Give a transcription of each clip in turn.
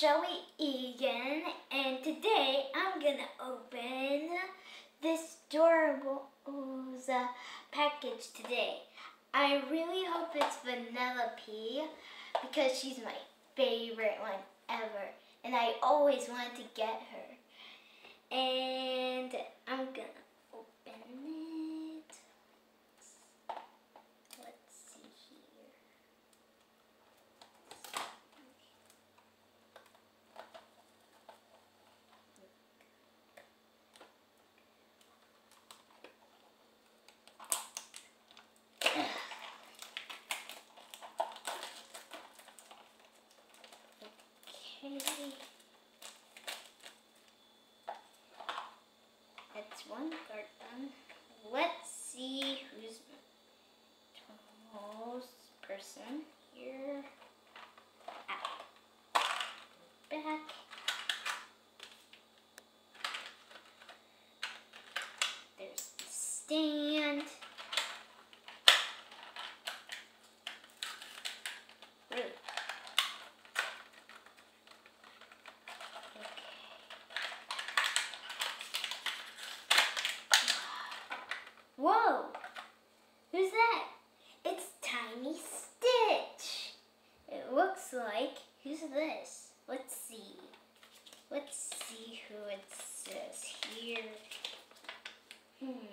Shelby Eagon, and today I'm gonna open this Doorables uh, package today. I really hope it's Vanellope because she's my favorite one ever, and I always wanted to get her. And I'm gonna open it. Let's see here. Okay. That's one card done. Let's see who's most person here. Back. There's the stand. Really? Whoa! Who's that? It's Tiny Stitch. It looks like. Who's this? Let's see. Let's see who it says here. Hmm.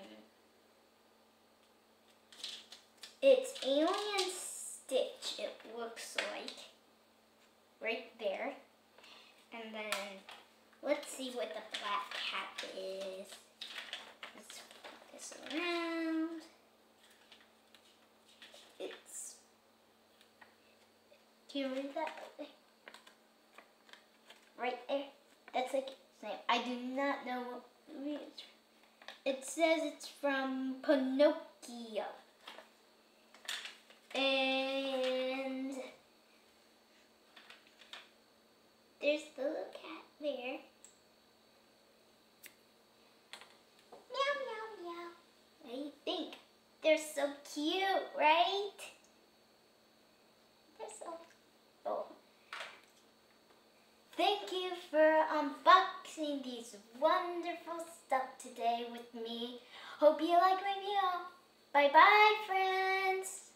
It's Alien Stitch, it looks like. Right there. And then let's see what the black cat is. Let's put this around. It's. Can you read that? Right there. That's like same. I do not know what movie it's from. It says it's from Pinocchio. And there's the little cat there. Meow, meow, meow. What do you think? They're so cute, right? They're so. Oh. Thank you for unboxing these wonderful stuff today with me. Hope you like my video. Bye bye, friends.